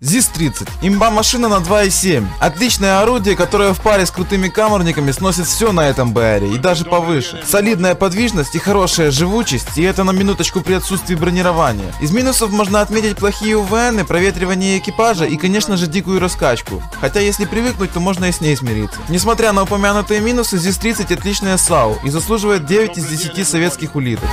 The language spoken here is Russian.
ЗИС-30. Имба машина на 2.7. Отличное орудие, которое в паре с крутыми камерниками сносит все на этом БРе и даже повыше. Солидная подвижность и хорошая живучесть, и это на минуточку при отсутствии бронирования. Из минусов можно отметить плохие УВН, проветривание экипажа и, конечно же, дикую раскачку. Хотя если привыкнуть, то можно и с ней смириться. Несмотря на упомянутые минусы, ЗИС-30 отличная САУ и заслуживает 9 из 10 советских улиток.